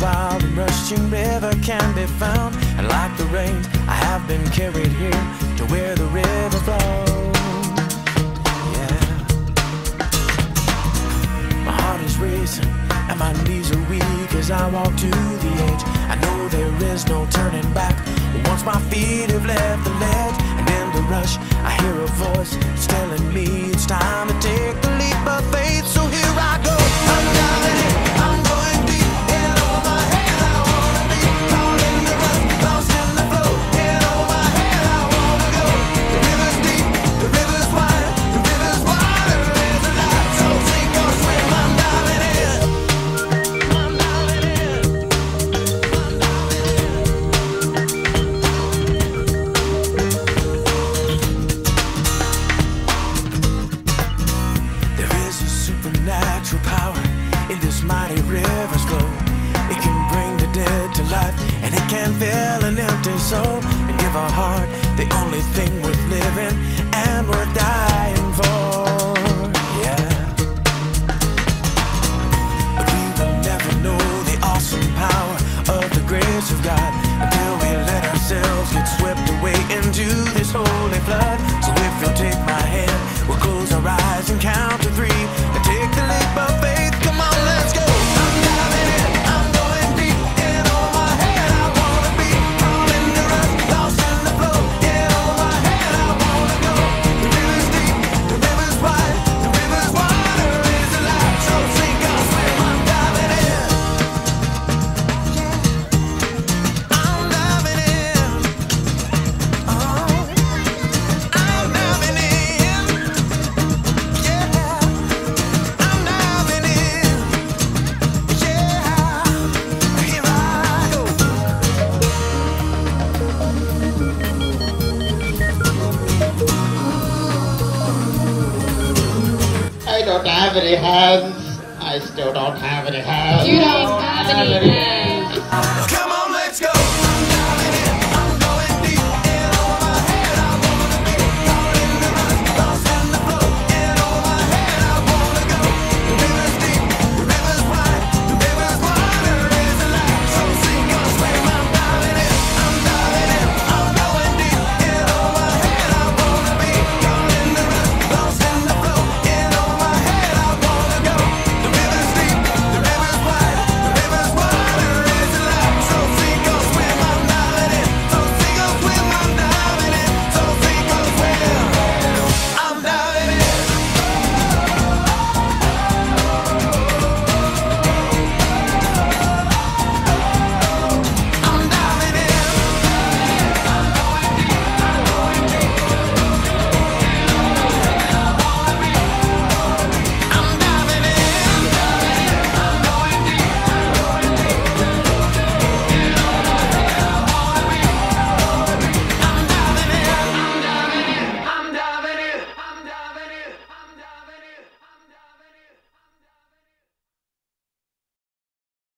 wild and rushing river can be found. And like the rain, I have been carried here to where the river flows. Yeah. My heart is racing and my knees are weak as I walk to the edge. I know there is no turning back. Once my feet have left the ledge, and in the rush, I hear a voice telling me it's time supernatural power in this mighty river's flow. It can bring the dead to life, and it can fill an empty soul and give a heart the only thing worth living and worth dying for. Yeah. But we will never know the awesome power of the grace of God until we let ourselves get swept away into this holy flood. So if you'll take my hand, we'll close our eyes and count don't have any hands. I still don't have any hands. You don't have any hands. Come